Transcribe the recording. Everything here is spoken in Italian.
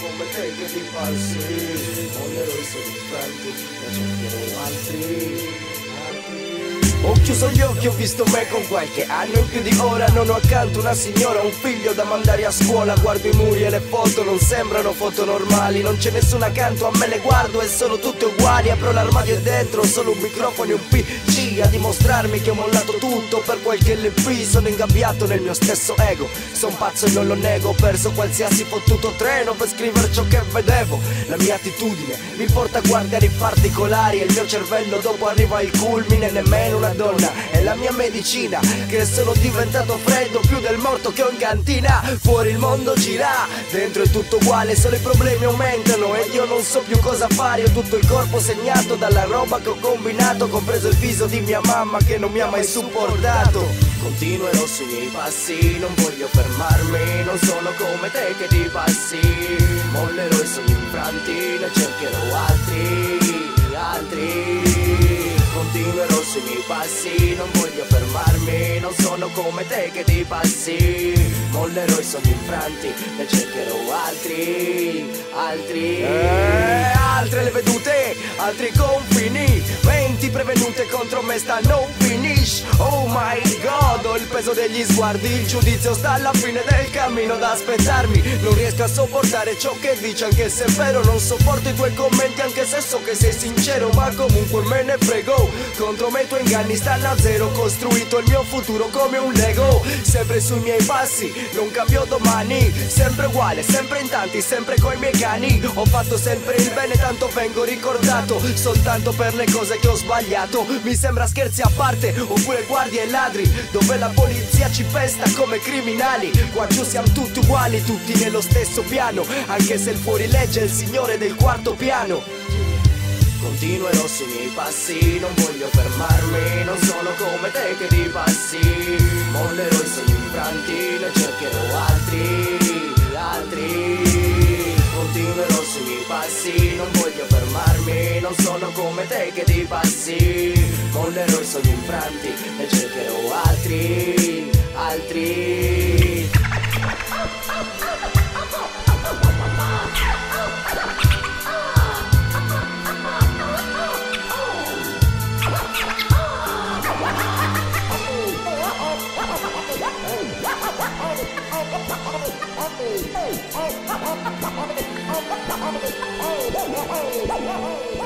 come tengo di passi, voglio essere tanto, ma c'è che non. Ho chiuso gli occhi, ho visto me con qualche anno in più di ora. Non ho accanto una signora, un figlio da mandare a scuola. Guardo i muri e le foto, non sembrano foto normali. Non c'è nessuno accanto, a me le guardo e sono tutte uguali. Apro l'armadio e dentro solo un microfono e un PC A dimostrarmi che ho mollato tutto per qualche LP Sono ingabbiato nel mio stesso ego. Son pazzo e non lo nego, ho perso qualsiasi fottuto treno Per scrivere ciò che vedevo. La mia attitudine mi porta a guardare i particolari E il mio cervello dopo arriva al culmine Nemmeno una donna è la mia medicina Che sono diventato freddo più del morto che ho in cantina. Fuori il mondo gira, dentro è tutto uguale Solo i problemi aumentano ed io non so più cosa fare Ho tutto il corpo segnato dalla roba che ho combinato Compreso il viso di mia mamma che non mi ha mai supportato. Continuerò sui miei passi, non voglio fermarmi Non sono come te che ti passi. Mollerò i sogni infranti, ne cercherò altri, sui miei passi, non voglio fermarmi Non sono come te che ti passi. Mollerò i sogni infranti, ne cercherò altri, altri. Eh, Altre le vedute, altri confini Menti prevenute contro me stanno finish Oh my god, ho il peso degli sguardi Il giudizio sta alla fine del cammino da aspettarmi. Non riesco a sopportare ciò che dici anche se è vero Non sopporto i tuoi commenti anche se so che sei sincero Ma comunque me ne frego. Contro me i tuoi inganni stanno a zero costruito il mio futuro come un Lego. Sempre sui miei passi, non cambio domani. Sempre uguale, sempre in tanti, sempre coi miei cani. Ho fatto sempre il bene, tanto vengo ricordato Soltanto per le cose che ho sbagliato. Mi sembra scherzi a parte, oppure guardie e ladri Dove la polizia ci pesta come criminali. Qua giù siamo tutti uguali, tutti nello stesso piano Anche se il fuorilegge è il signore del quarto piano. Continuerò sui miei passi, non voglio fermarmi Non sono come te che ti passi. Mollerò i sogni infranti, ne cercherò altri, altri. Continuerò sui miei passi, non voglio fermarmi Non sono come te che ti passi sono infranti Ne cercherò altri, altri Oh,